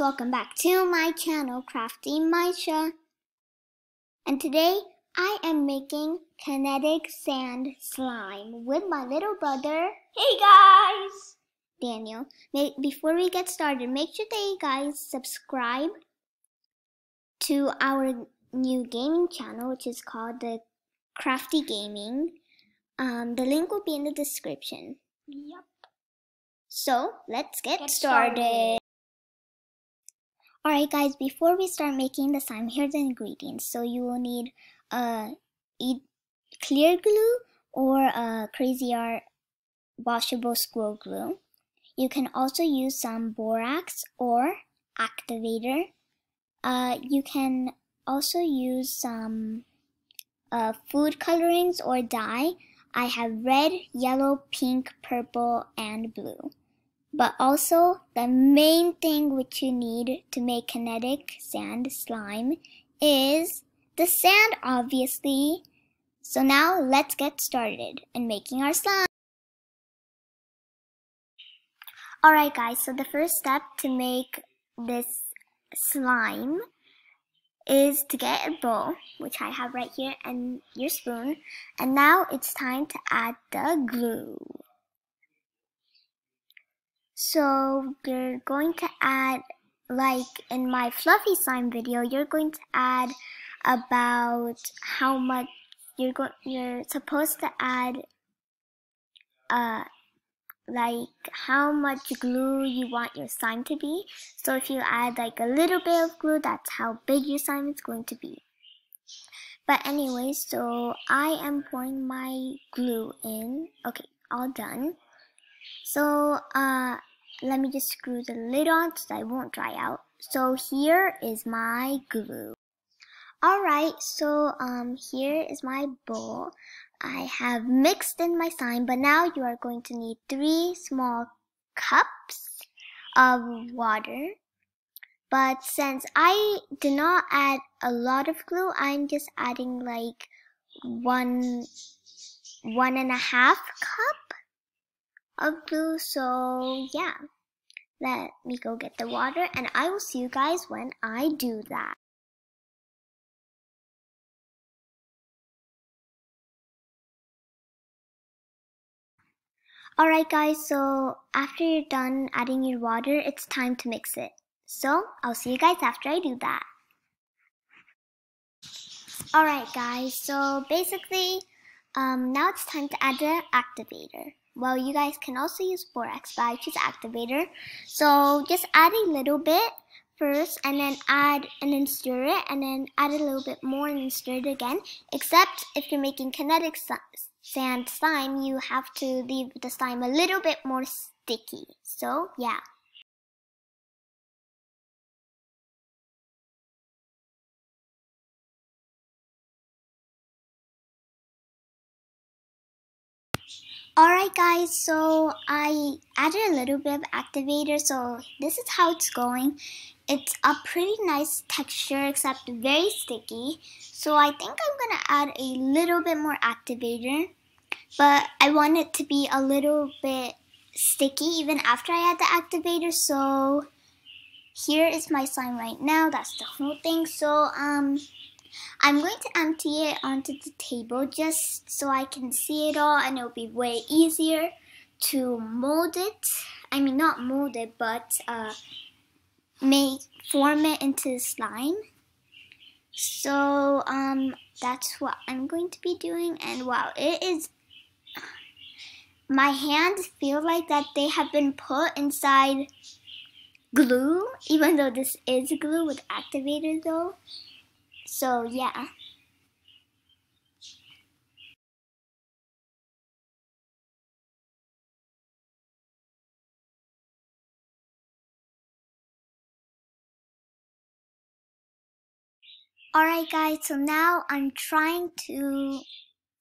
welcome back to my channel Crafty Mysha. And today I am making kinetic sand slime with my little brother. Hey guys! Daniel. Before we get started, make sure that you guys subscribe to our new gaming channel which is called the Crafty Gaming. Um, the link will be in the description. Yep. So let's get, Get started. started. Alright guys, before we start making the slime, here the ingredients. So you will need uh, clear glue or a Crazy Art washable squirrel glue. You can also use some borax or activator. Uh, you can also use some uh, food colorings or dye. I have red, yellow, pink, purple, and blue. But also, the main thing which you need to make kinetic sand slime is the sand, obviously. So now let's get started in making our slime. Alright guys, so the first step to make this slime is to get a bowl, which I have right here, and your spoon. And now it's time to add the glue. So you're going to add, like in my fluffy slime video, you're going to add about how much you're going, you're supposed to add, uh, like how much glue you want your slime to be. So if you add like a little bit of glue, that's how big your slime is going to be. But anyway, so I am pouring my glue in. Okay, all done. So uh, let me just screw the lid on so I won't dry out. So here is my glue. Alright, so um, here is my bowl. I have mixed in my slime, but now you are going to need three small cups of water. But since I did not add a lot of glue, I'm just adding like one, one and a half cup of glue. So yeah, let me go get the water and I will see you guys when I do that. Alright guys, so after you're done adding your water, it's time to mix it. So, I'll see you guys after I do that. Alright guys, so basically, um, now it's time to add the activator. Well, you guys can also use borax, but I choose activator. So, just add a little bit first, and then add, and then stir it, and then add a little bit more, and then stir it again. Except if you're making kinetic sand slime, you have to leave the slime a little bit more sticky. So, yeah. Alright guys, so I added a little bit of activator, so this is how it's going. It's a pretty nice texture, except very sticky. So I think I'm going to add a little bit more activator, but I want it to be a little bit sticky even after I add the activator, so here is my slime right now. That's the whole thing. So, um, I'm going to empty it onto the table just so I can see it all and it'll be way easier to mold it. I mean, not mold it, but uh, make form it into slime. So um, that's what I'm going to be doing. And wow, it is. My hands feel like that they have been put inside glue, even though this is glue with activator though. So yeah. Alright guys, so now I'm trying to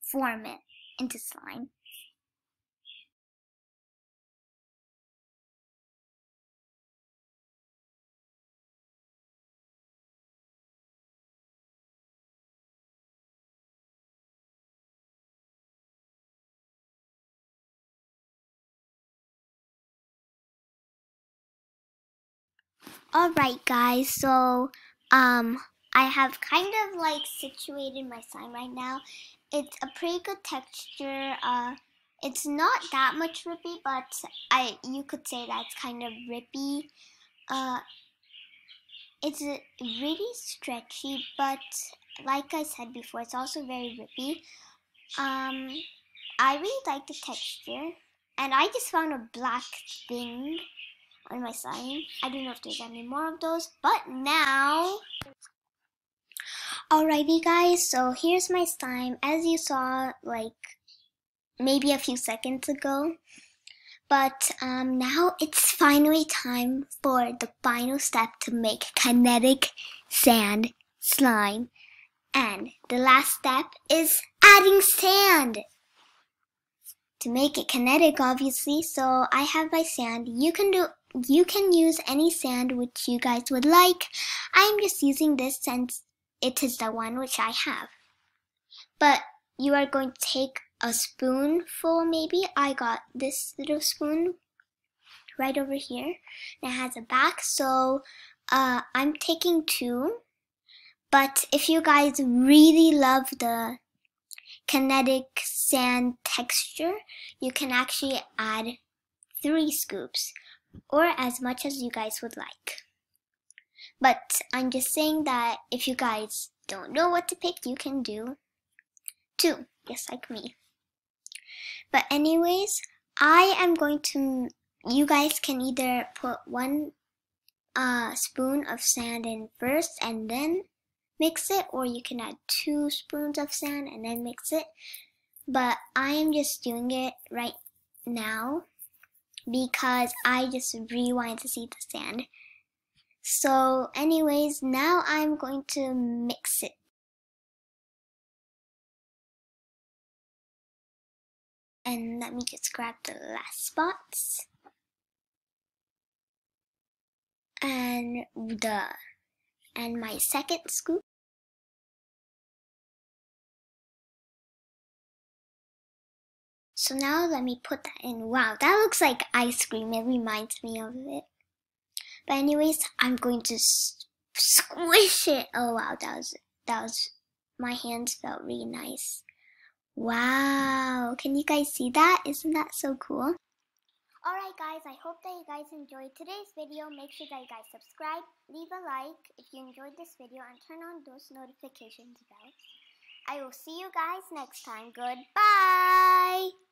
form it into slime. Alright guys, so um I have kind of like situated my sign right now. It's a pretty good texture. Uh it's not that much rippy, but I you could say that's kind of rippy. Uh it's really stretchy, but like I said before, it's also very rippy. Um I really like the texture. And I just found a black thing on my slime. I don't know if there's any more of those, but now... Alrighty guys, so here's my slime. As you saw, like, maybe a few seconds ago. But um, now it's finally time for the final step to make kinetic sand slime. And the last step is adding sand to make it kinetic obviously so I have my sand you can do you can use any sand which you guys would like. I'm just using this since it is the one which I have. But you are going to take a spoonful maybe? I got this little spoon right over here it has a back. So uh, I'm taking two. But if you guys really love the kinetic sand texture, you can actually add three scoops or as much as you guys would like. But I'm just saying that if you guys don't know what to pick, you can do two, just like me. But anyways, I am going to, you guys can either put one uh, spoon of sand in first and then mix it or you can add two spoons of sand and then mix it but I am just doing it right now because I just really wanted to see the sand. So anyways now I'm going to mix it. And let me just grab the last spots. And the and my second scoop So now let me put that in. Wow, that looks like ice cream. It reminds me of it. But anyways, I'm going to squish it. Oh wow, that was that was my hands felt really nice. Wow, can you guys see that? Isn't that so cool? Alright guys, I hope that you guys enjoyed today's video. Make sure that you guys subscribe, leave a like if you enjoyed this video, and turn on those notifications bells. I will see you guys next time. Goodbye!